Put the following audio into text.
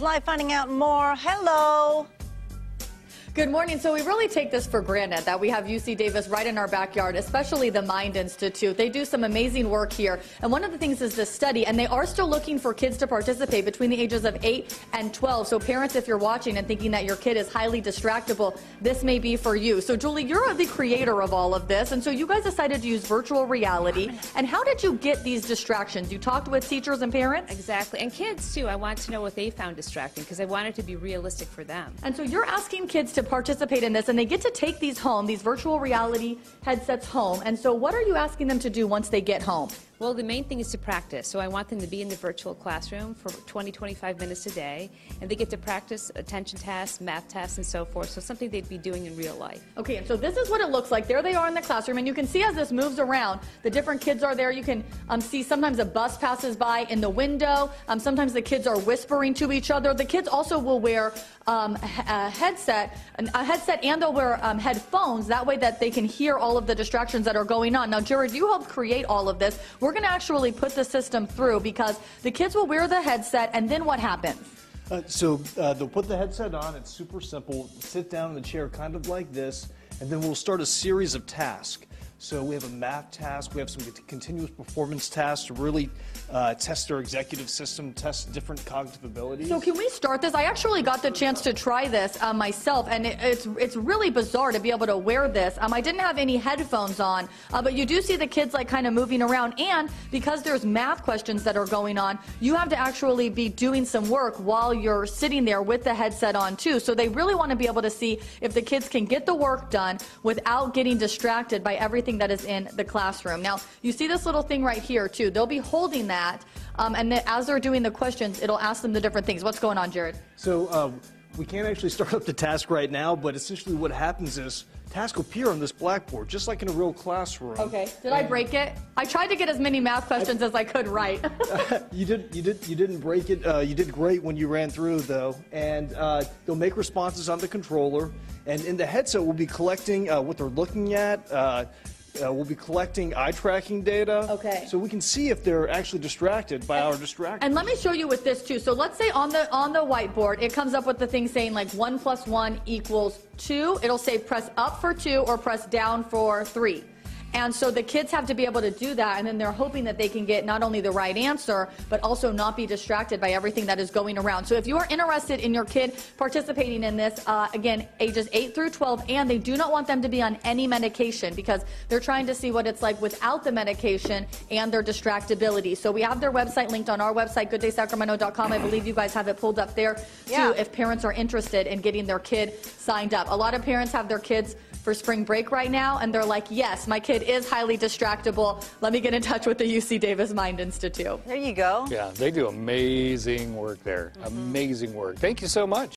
Live finding out more. Hello. Good morning. So we really take this for granted that we have UC Davis right in our backyard, especially the Mind Institute. They do some amazing work here. And one of the things is this study, and they are still looking for kids to participate between the ages of 8 and 12. So parents, if you're watching and thinking that your kid is highly distractible, this may be for you. So Julie, you're the creator of all of this. And so you guys decided to use virtual reality. And how did you get these distractions? You talked with teachers and parents? Exactly. And kids, too. I wanted to know what they found distracting because I wanted to be realistic for them. And so you're asking kids to to participate in this, and they get to take these home, these virtual reality headsets home. And so, what are you asking them to do once they get home? Well, the main thing is to practice. So I want them to be in the virtual classroom for 20, 25 minutes a day, and they get to practice attention tasks, math tasks, and so forth. So something they'd be doing in real life. Okay, and so this is what it looks like. There they are in the classroom, and you can see as this moves around, the different kids are there. You can um, see sometimes a bus passes by in the window. Um, sometimes the kids are whispering to each other. The kids also will wear um, a headset, a headset, and they'll wear um, headphones. That way, that they can hear all of the distractions that are going on. Now, Jared, you helped create all of this. We're we're going to actually put the system through because the kids will wear the headset, and then what happens? Uh, so uh, they'll put the headset on. It's super simple. Sit down in the chair kind of like this, and then we'll start a series of tasks. So we have a math task, we have some continuous performance tasks to really uh, test their executive system, test different cognitive abilities. So can we start this? I actually got the chance to try this uh, myself, and it, it's it's really bizarre to be able to wear this. Um, I didn't have any headphones on, uh, but you do see the kids like kind of moving around, and because there's math questions that are going on, you have to actually be doing some work while you're sitting there with the headset on too. So they really want to be able to see if the kids can get the work done without getting distracted by everything everything that is in the classroom. Now, you see this little thing right here, too. They'll be holding that, um, and as they're doing the questions, it'll ask them the different things. What's going on, Jared? So, uh, we can't actually start up the task right now, but essentially what happens is tasks appear on this blackboard, just like in a real classroom. Okay. Did I break it? I tried to get as many math questions I, as I could right. you did. You did. You didn't break it. Uh, you did great when you ran through, though. And uh, they'll make responses on the controller, and in the headset, we'll be collecting uh, what they're looking at uh, we'll be collecting eye tracking data. Okay. So we can see if they're actually distracted by our distraction. And let me show you with this too. So let's say on the on the whiteboard, it comes up with the thing saying like one plus one equals two. It'll say press up for two or press down for three. And so the kids have to be able to do that, and then they're hoping that they can get not only the right answer, but also not be distracted by everything that is going around. So if you are interested in your kid participating in this, uh, again, ages 8 through 12, and they do not want them to be on any medication because they're trying to see what it's like without the medication and their distractibility. So we have their website linked on our website, gooddaysacramento.com. I believe you guys have it pulled up there, yeah. too, if parents are interested in getting their kid signed up. A lot of parents have their kids for spring break right now, and they're like, yes, my kid is highly distractible. Let me get in touch with the UC Davis Mind Institute. There you go. Yeah, they do amazing work there. Mm -hmm. Amazing work. Thank you so much.